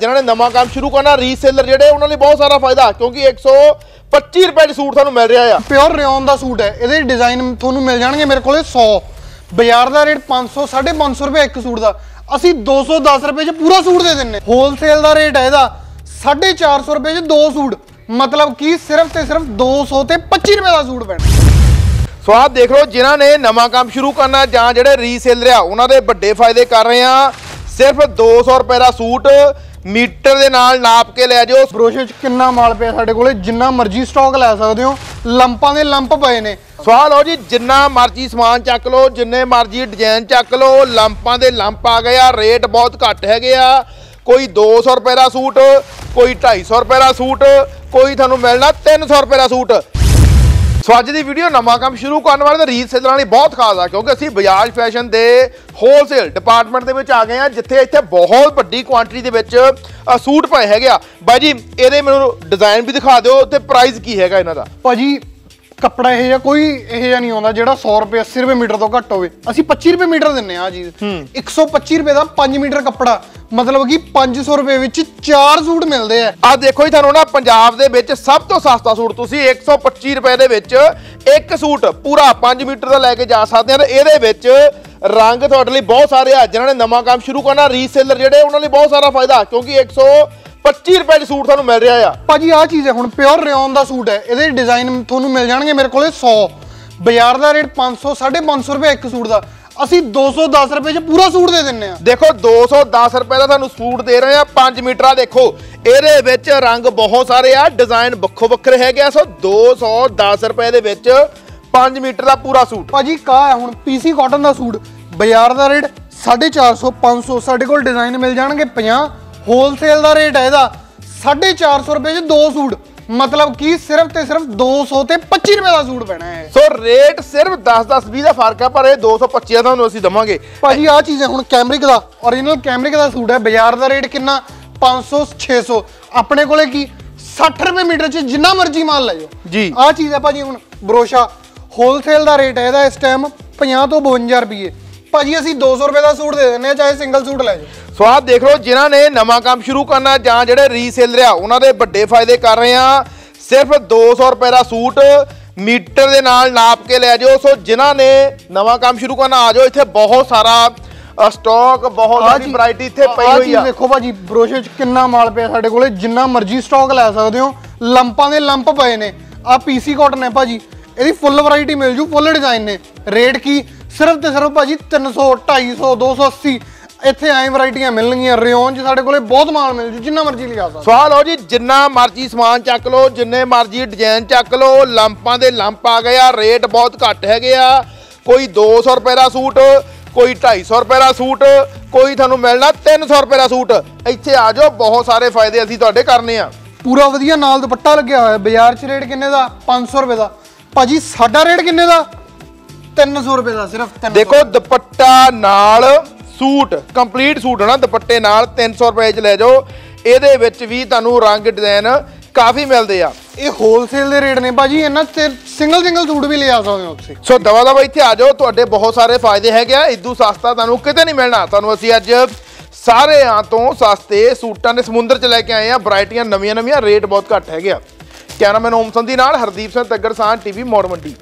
ਜਿਨ੍ਹਾਂ ਨੇ ਨਵਾਂ ਕੰਮ ਸ਼ੁਰੂ ਕਰਨਾ ਰੀਸੇਲਰ ਜਿਹੜੇ ਉਹਨਾਂ ਲਈ ਬਹੁਤ ਸਾਰਾ ਫਾਇਦਾ ਕਿਉਂਕਿ 125 ਰੁਪਏ ਦੇ ਸੂਟ ਤੁਹਾਨੂੰ ਮਿਲ ਰਿਹਾ ਆ। ਪਿਓਰ ਰਿਓਨ ਦਾ ਸੂਟ ਹੈ। ਇਹਦੇ ਡਿਜ਼ਾਈਨ ਤੁਹਾਨੂੰ ਮਿਲ ਜਾਣਗੇ ਮੇਰੇ ਕੋਲੇ 100 ਬਾਜ਼ਾਰ ਦਾ ਰੇਟ 500 550 ਰੁਪਏ ਇੱਕ ਸੂਟ ਦਾ। ਅਸੀਂ 210 ਰੁਪਏ 'ਚ ਪੂਰਾ ਸੂਟ ਦੇ ਦਿੰਨੇ। ਹੋਲਸੇਲ ਦਾ ਰੇਟ ਹੈ ਇਹਦਾ 450 ਰੁਪਏ 'ਚ ਦੋ ਸੂਟ। ਮਤਲਬ ਕਿ ਸਿਰਫ ਤੇ ਸਿਰਫ 200 ਤੇ 25 ਰੁਪਏ ਦਾ ਸੂਟ ਪੈਣਾ। ਸੋ ਆਹ ਦੇਖ ਲਓ ਜਿਨ੍ਹਾਂ ਨੇ ਨਵਾਂ ਕੰਮ ਸ਼ੁਰੂ ਕਰਨਾ ਜਾਂ ਜਿਹੜੇ ਰੀਸੇਲਰ ਆ ਉਹਨਾਂ ਦੇ ਵੱਡੇ ਫਾਇਦੇ ਕਰ ਰਹੇ ਆ। ਸਿਰਫ 200 ਰੁਪਏ ਦਾ ਸੂਟ ਮੀਟਰ ਦੇ ਨਾਲ ਨਾਪ ਕੇ ਲੈ ਜਾਓ। ਬਰੋਸ਼ੇ 'ਚ ਕਿੰਨਾ ਮਾਲ ਪਿਆ ਸਾਡੇ ਕੋਲੇ? ਜਿੰਨਾ ਮਰਜ਼ੀ ਸਟਾਕ ਲੈ ਸਕਦੇ ਹੋ। ਲੰਪਾਂ ਦੇ ਲੰਪ ਪਏ ਨੇ। ਸਵਾਲ ਹੋ ਜੀ ਜਿੰਨਾ ਮਰਜ਼ੀ ਸਮਾਨ ਚੱਕ ਲਓ ਜਿੰਨੇ ਮਰਜ਼ੀ ਡਿਜ਼ਾਈਨ ਚੱਕ ਲਓ ਲੰਪਾਂ ਦੇ ਲੰਪ ਆ ਗਏ ਆ ਰੇਟ ਬਹੁਤ ਘੱਟ ਹੈਗੇ ਆ। ਕੋਈ 200 ਰੁਪਏ ਦਾ ਸੂਟ ਕੋਈ 250 ਰੁਪਏ ਦਾ ਸੂਟ ਕੋਈ ਤੁਹਾਨੂੰ ਮਿਲਣਾ 300 ਰੁਪਏ ਦਾ ਸੂਟ। ਸੋ ਅੱਜ ਦੀ ਵੀਡੀਓ ਨਵਾਂ ਕੰਮ ਸ਼ੁਰੂ ਕਰਨ ਵਾਲੇ ਤੇ ਰੀਸੇਲਰਾਂ ਲਈ ਬਹੁਤ ਖਾਸ ਆ, ਕਿਉਂਕਿ ਅਸੀਂ ਬਜਾਜ ਫੈਸ਼ਨ ਦੇ ਹੋਲਸੇਲ ਡਿਪਾਰਟਮੈਂਟ ਦੇ ਵਿੱਚ ਆ ਗਏ ਆ ਜਿੱਥੇ ਇੱਥੇ ਬਹੁਤ ਵੱਡੀ ਕੁਆਂਟੀਟੀ ਦੇ ਵਿੱਚ ਸੂਟ ਪਏ ਹੈਗੇ ਆ। ਬਾਈ ਜੀ, ਇਹਦੇ ਮੈਨੂੰ ਡਿਜ਼ਾਈਨ ਵੀ ਦਿਖਾ ਦਿਓ ਤੇ ਪ੍ਰਾਈਸ ਕੀ ਹੈਗਾ ਇਹਨਾਂ ਦਾ? ਭਾਜੀ ਕੱਪੜਾ ਇਹ ਜਿਹਾ ਕੋਈ ਇਹ ਜਿਹਾ ਨਹੀਂ ਆਉਂਦਾ ਜਿਹੜਾ 100 ਰੁਪਏ 80 ਰੁਪਏ ਮੀਟਰ ਤੋਂ ਘੱਟ ਹੋਵੇ। ਅਸੀਂ 25 ਰੁਪਏ ਮੀਟਰ ਦਿੰਨੇ ਆ ਜੀ 125 ਰੁਪਏ ਦਾ 5 ਮੀਟਰ ਕੱਪੜਾ। ਮਤਲਬ ਕਿ 500 ਰੁਪਏ ਵਿੱਚ 4 ਸੂਟ ਮਿਲਦੇ ਆ। ਆ ਦੇਖੋ ਜੀ ਤੁਹਾਨੂੰ ਨਾ ਪੰਜਾਬ ਦੇ ਵਿੱਚ ਸਭ ਤੋਂ ਸਸਤਾ ਸੂਟ ਤੁਸੀਂ 125 ਰੁਪਏ ਦੇ ਵਿੱਚ ਇੱਕ ਸੂਟ ਪੂਰਾ 5 ਮੀਟਰ ਦਾ ਲੈ ਕੇ ਜਾ ਸਕਦੇ ਆ ਤੇ ਇਹਦੇ ਵਿੱਚ ਰੰਗ ਤੁਹਾਡੇ ਲਈ ਬਹੁਤ ਸਾਰੇ ਆ। ਜਿਨ੍ਹਾਂ ਨੇ ਨਵਾਂ ਕੰਮ ਸ਼ੁਰੂ ਕਰਨਾ ਰੀਸੇਲਰ ਜਿਹੜੇ ਉਹਨਾਂ ਲਈ ਬਹੁਤ ਸਾਰਾ ਫਾਇਦਾ ਕਿਉਂਕਿ 125 ਰੁਪਏ ਦੇ ਸੂਟ ਤੁਹਾਨੂੰ ਮਿਲ ਰਿਹਾ ਆ। ਭਾਜੀ ਆਹ ਚੀਜ਼ ਹੈ ਹੁਣ ਪਿਓਰ ਰਿਓਨ ਦਾ ਸੂਟ ਹੈ। ਇਹਦੇ ਡਿਜ਼ਾਈਨ ਤੁਹਾਨੂੰ ਮਿਲ ਜਾਣਗੇ ਮੇਰੇ ਕੋਲੇ 100 ਬਾਜ਼ਾਰ ਦਾ ਰੇਟ 500 550 ਰੁਪਏ ਇੱਕ ਸੂਟ ਦਾ। ਅਸੀਂ 210 ਰੁਪਏ 'ਚ ਪੂਰਾ ਸੂਟ ਦੇ ਦਿੰਨੇ ਆ ਦੇਖੋ 210 ਰੁਪਏ ਦਾ ਤੁਹਾਨੂੰ ਸੂਟ ਦੇ ਰਹੇ ਆ 5 ਮੀਟਰ ਆ ਦੇਖੋ ਇਹਦੇ ਵਿੱਚ ਰੰਗ ਬਹੁਤ ਸਾਰੇ ਆ ਡਿਜ਼ਾਈਨ ਵੱਖੋ ਵੱਖਰੇ ਹੈਗੇ ਆ। ਸੋ 210 ਰੁਪਏ ਦੇ ਵਿੱਚ 5 ਮੀਟਰ ਦਾ ਪੂਰਾ ਸੂਟ। ਭਾਜੀ ਕਾ ਹੈ ਹੁਣ? ਪੀਸੀ ਕਾਟਨ ਦਾ ਸੂਟ। ਬਾਜ਼ਾਰ ਦਾ ਰੇਟ 450 500 ਸਾਡੇ ਕੋਲ ਡਿਜ਼ਾਈਨ ਮਿਲ ਜਾਣਗੇ 50 ਹੋਲਸੇਲ ਦਾ ਰੇਟ ਹੈ ਇਹਦਾ। 450 ਰੁਪਏ 'ਚ ਦੋ ਸੂਟ। ਮਤਲਬ ਕਿ ਸਿਰਫ ਤੇ ਸਿਰਫ 200 ਤੇ 25 ਰੁਪਏ ਦਾ ਸੂਟ ਪੈਣਾ ਹੈ। ਸੋ ਰੇਟ ਸਿਰਫ 10 10 20 ਦਾ ਫ਼ਰਕ ਆ ਪਰ ਇਹ 225 ਦਾ ਤੁਹਾਨੂੰ ਅਸੀਂ ਦਵਾਂਗੇ। ਭਾਜੀ ਆ ਚੀਜ਼ ਹੈ ਹੁਣ ਕੈਮਰਿਕ ਦਾ। Origignal ਕੈਮਰਿਕ ਦਾ ਸੂਟ ਹੈ। ਬਾਜ਼ਾਰ ਦਾ ਰੇਟ ਕਿੰਨਾ? 500 600 ਆਪਣੇ ਕੋਲੇ ਕੀ? 60 ਰੁਪਏ ਮੀਟਰ 'ਚ ਜਿੰਨਾ ਮਰਜ਼ੀ ਮਾਲ ਲੈ ਜਾਓ। ਜੀ। ਆ ਚੀਜ਼ ਹੈ ਭਾਜੀ ਹੁਣ ਬਰੋਸ਼ਾ। ਹੋਲਸੇਲ ਦਾ ਰੇਟ ਹੈ ਇਹਦਾ ਇਸ ਟਾਈਮ 50 ਤੋਂ 52 ਰੁਪਏ। ਭਾਜੀ ਅਸੀਂ 200 ਰੁਪਏ ਦਾ ਸੂਟ ਦੇ ਦਿੰਦੇ ਆ ਚਾਹੇ ਸਿੰਗਲ ਸੂਟ ਲੈ ਜਾਓ। ਸੋ ਆਹ ਦੇਖ ਲਓ ਜਿਨ੍ਹਾਂ ਨੇ ਨਵਾਂ ਕੰਮ ਸ਼ੁਰੂ ਕਰਨਾ ਜਾਂ ਜਿਹੜੇ ਰੀਸੇਲਰ ਆ ਉਹਨਾਂ ਦੇ ਵੱਡੇ ਫਾਇਦੇ ਕਰ ਰਹੇ ਆ ਸਿਰਫ 200 ਰੁਪਏ ਦਾ ਸੂਟ ਮੀਟਰ ਦੇ ਨਾਲ ਨਾਪ ਕੇ ਲੈ ਜਾਓ। ਸੋ ਜਿਨ੍ਹਾਂ ਨੇ ਨਵਾਂ ਕੰਮ ਸ਼ੁਰੂ ਕਰਨਾ ਆ ਜਾਓ ਇੱਥੇ ਬਹੁਤ ਸਾਰਾ ਸਟਾਕ ਬਹੁਤ ਸਾਰੀ ਵੈਰਾਈਟੀ ਇੱਥੇ ਪਈ ਹੋਈ ਆ। ਦੇਖੋ ਭਾਜੀ ਬਰੋਸ਼ੇ 'ਚ ਕਿੰਨਾ ਮਾਲ ਪਿਆ ਸਾਡੇ ਕੋਲੇ ਜਿੰਨਾ ਮਰਜ਼ੀ ਸਟਾਕ ਲੈ ਸਕਦੇ ਹੋ। ਲੰਪਾਂ ਦੇ ਲੰਪ ਪਏ ਨੇ। ਆ ਪੀਸੀ ਕਾਟਨ ਹੈ ਭਾਜੀ। ਇਹਦੀ ਫੁੱਲ ਵੈਰਾਈਟੀ ਮਿਲ ਜੂ ਫੁੱਲ ਡਿਜ਼ਾਈਨ ਨੇ। ਰੇਟ ਕੀ? ਸਿਰਫ ਤੇ ਸਿਰਫ ਭਾਜੀ 300 250 280 ਇੱਥੇ ਐਂ ਵੈਰਾਈਟੀਆਂ ਮਿਲਣਗੀਆਂ ਰਿਓਨ 'ਚ ਸਾਡੇ ਕੋਲੇ ਬਹੁਤ ਮਾਲ ਮਿਲ ਜੂ ਜਿੰਨਾ ਮਰਜ਼ੀ ਲਿਆ ਸਕਦੇ। ਸਵਾਲ ਹੋ ਜੀ ਜਿੰਨਾ ਮਰਜ਼ੀ ਸਮਾਨ ਚੱਕ ਲਓ ਜਿੰਨੇ ਮਰਜ਼ੀ ਡਿਜ਼ਾਈਨ ਚੱਕ ਲਓ ਲੰਪਾਂ ਦੇ ਲੰਪ ਆ ਗਏ ਆ ਰੇਟ ਬਹੁਤ ਘੱਟ ਹੈਗੇ ਆ। ਕੋਈ 200 ਰੁਪਏ ਦਾ ਸੂਟ ਕੋਈ 250 ਰੁਪਏ ਦਾ ਸੂਟ ਕੋਈ ਤੁਹਾਨੂੰ ਮਿਲਣਾ 300 ਰੁਪਏ ਦਾ ਸੂਟ। ਇੱਥੇ ਆ ਜਾਓ ਬਹੁਤ ਸਾਰੇ ਫਾਇਦੇ ਅਸੀਂ ਤੁਹਾਡੇ ਕਰਨੇ ਆ। ਪੂਰਾ ਵਧੀਆ ਨਾਲ ਦੁਪੱਟਾ ਲੱਗਿਆ ਹੋਇਆ ਬਾਜ਼ਾਰ 'ਚ ਰੇਟ ਕਿੰਨੇ ਦਾ? 500 ਰੁਪਏ ਦਾ। ਭਾਜੀ ਸਾਡਾ ਰੇਟ ਕਿੰਨੇ ਦਾ? 300 ਰੁਪਏ ਦਾ ਸਿਰਫ 300 ਦੇਖੋ ਦੁਪੱਟਾ ਨਾਲ ਸੂਟ ਕੰਪਲੀਟ ਸੂਟ ਹੈ ਨਾ ਦੁਪੱਟੇ ਨਾਲ 300 ਰੁਪਏ ਚ ਲੈ ਜਾਓ। ਇਹਦੇ ਵਿੱਚ ਵੀ ਤੁਹਾਨੂੰ ਰੰਗ ਡਿਜ਼ਾਈਨ ਕਾਫੀ ਮਿਲਦੇ ਆ। ਇਹ ਹੋਲਸੇਲ ਦੇ ਰੇਟ ਨੇ ਭਾਜੀ ਇਹਨਾਂ ਤੇ ਸਿੰਗਲ ਸਿੰਗਲ ਸੂਟ ਵੀ ਲਿਆ ਸਕਦੇ ਹੋ ਤੁਸੀਂ। ਸੋ ਦਵਾ ਦਵਾ ਇੱਥੇ ਆ ਜਾਓ ਤੁਹਾਡੇ ਬਹੁਤ ਸਾਰੇ ਫਾਇਦੇ ਹੈਗੇ ਆ ਇਦੋਂ ਸਸਤਾ ਤੁਹਾਨੂੰ ਕਿਤੇ ਨਹੀਂ ਮਿਲਣਾ। ਤੁਹਾਨੂੰ ਅਸੀਂ ਅੱਜ ਸਾਰੇ ਆਂ ਤੋਂ ਸਸਤੇ ਸੂਟਾਂ ਦੇ ਸਮੁੰਦਰ ਚ ਲੈ ਕੇ ਆਏ ਆ ਵੈਰਾਈਟੀਆਂ ਨਵੀਆਂ ਨਵੀਆਂ ਰੇਟ ਬਹੁਤ ਘੱਟ ਹੈਗੇ ਆ। ਕੈਮਰਾਮੈਨ ਓਮ ਸੰਧੀ ਨਾਲ ਹਰਦੀਪ ਸਿੰਘ ਤੱਗੜ ਸਾਹ ਟੀਵੀ ਮੋੜ ਮੰਡੀ।